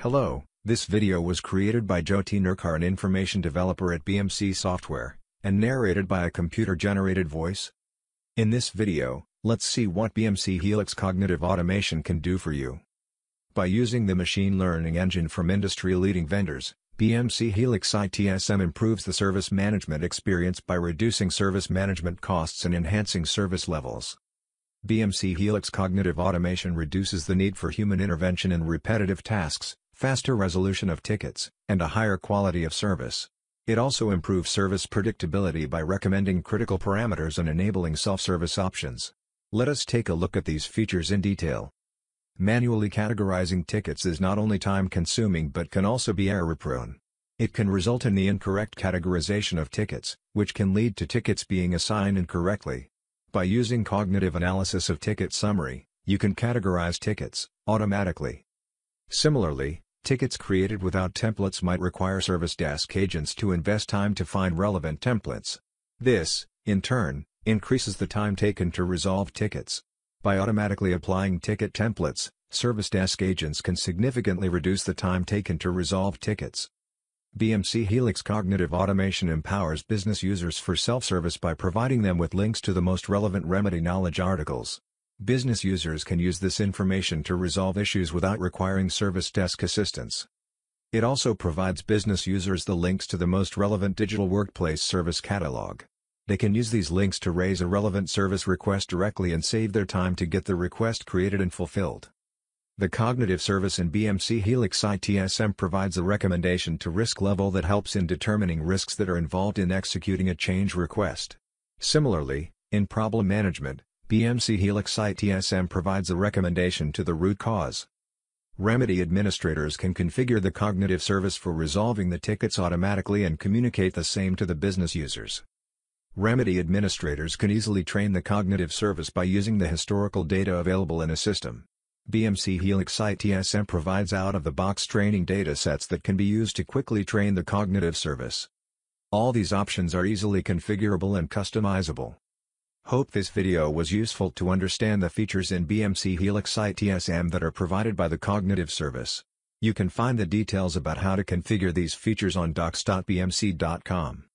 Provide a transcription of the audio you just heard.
Hello, this video was created by Jyoti Nerkar an information developer at BMC Software, and narrated by a computer-generated voice. In this video, let's see what BMC Helix Cognitive Automation can do for you. By using the machine learning engine from industry-leading vendors, BMC Helix ITSM improves the service management experience by reducing service management costs and enhancing service levels. BMC Helix Cognitive Automation reduces the need for human intervention in repetitive tasks, faster resolution of tickets, and a higher quality of service. It also improves service predictability by recommending critical parameters and enabling self-service options. Let us take a look at these features in detail. Manually categorizing tickets is not only time-consuming but can also be error-prone. It can result in the incorrect categorization of tickets, which can lead to tickets being assigned incorrectly. By using cognitive analysis of ticket summary, you can categorize tickets automatically. Similarly, Tickets created without templates might require service desk agents to invest time to find relevant templates. This, in turn, increases the time taken to resolve tickets. By automatically applying ticket templates, service desk agents can significantly reduce the time taken to resolve tickets. BMC Helix Cognitive Automation empowers business users for self-service by providing them with links to the most relevant remedy knowledge articles. Business users can use this information to resolve issues without requiring service desk assistance. It also provides business users the links to the most relevant digital workplace service catalog. They can use these links to raise a relevant service request directly and save their time to get the request created and fulfilled. The cognitive service in BMC Helix ITSM provides a recommendation to risk level that helps in determining risks that are involved in executing a change request. Similarly, in problem management, BMC Helix ITSM provides a recommendation to the root cause. Remedy administrators can configure the cognitive service for resolving the tickets automatically and communicate the same to the business users. Remedy administrators can easily train the cognitive service by using the historical data available in a system. BMC Helix ITSM provides out-of-the-box training datasets that can be used to quickly train the cognitive service. All these options are easily configurable and customizable. Hope this video was useful to understand the features in BMC Helix ITSM that are provided by the Cognitive Service. You can find the details about how to configure these features on docs.bmc.com.